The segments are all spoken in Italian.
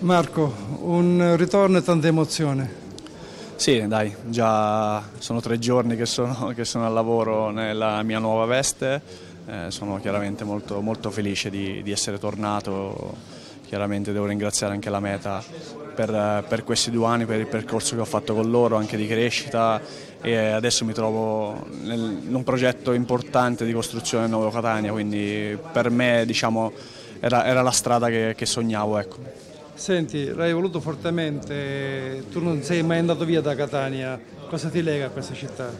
Marco, un ritorno e tanta emozione. Sì, dai, già sono tre giorni che sono, che sono al lavoro nella mia nuova veste, eh, sono chiaramente molto, molto felice di, di, essere tornato, chiaramente devo ringraziare anche la Meta per, per, questi due anni, per il percorso che ho fatto con loro, anche di crescita e adesso mi trovo nel, in un progetto importante di costruzione del nuovo Catania, quindi per me diciamo, era, era, la strada che, che sognavo. Ecco. Senti, l'hai voluto fortemente, tu non sei mai andato via da Catania, cosa ti lega a questa città?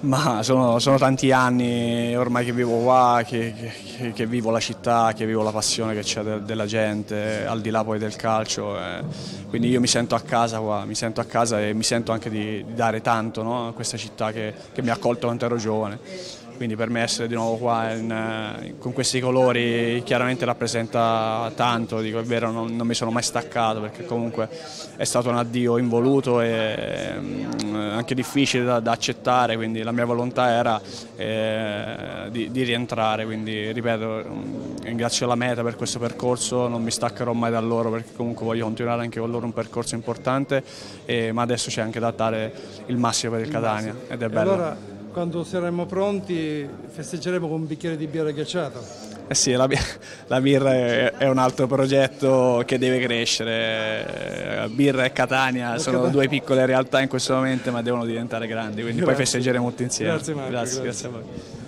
Ma sono, sono tanti anni ormai che vivo qua, che, che, che, vivo la città, che vivo la passione che c'è de, della gente, al di là poi del calcio. Eh. Quindi io mi sento a casa qua, mi sento a casa e mi sento anche di, di dare tanto no? a questa città che, che mi ha accolto quando ero giovane quindi per me essere di nuovo qua in, eh, con questi colori chiaramente rappresenta tanto, dico è vero non, non, mi sono mai staccato perché comunque è stato un addio involuto e mm, anche difficile da, da, accettare, quindi la mia volontà era eh, di, di, rientrare, quindi ripeto mm, ringrazio la meta per questo percorso, non mi staccherò mai da loro perché comunque voglio continuare anche con loro un percorso importante, e, ma adesso c'è anche da dare il massimo per il Catania ed è bello. Allora quando saremo pronti festeggeremo con un bicchiere di birra ghiacciato. Eh sì, la, la birra è, è, un altro progetto che deve crescere. Birra e Catania sono Catania. due piccole realtà in questo momento, ma devono diventare grandi, quindi grazie. poi festeggeremo tutti insieme. Grazie Marco. Grazie, grazie. grazie a voi.